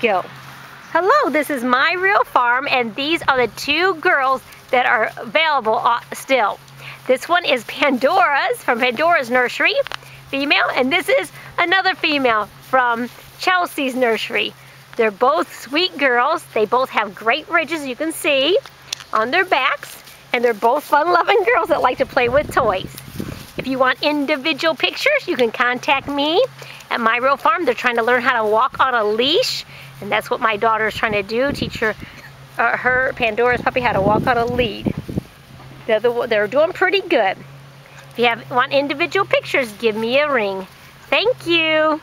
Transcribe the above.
go. Hello, this is My Real Farm, and these are the two girls that are available uh, still. This one is Pandora's from Pandora's Nursery, female, and this is another female from Chelsea's Nursery. They're both sweet girls. They both have great ridges, you can see, on their backs, and they're both fun-loving girls that like to play with toys. If you want individual pictures, you can contact me at My Real Farm. They're trying to learn how to walk on a leash, and that's what my daughter is trying to do, teach her, uh, her Pandora's puppy how to walk on a lead. They're, the, they're doing pretty good. If you have, want individual pictures, give me a ring. Thank you.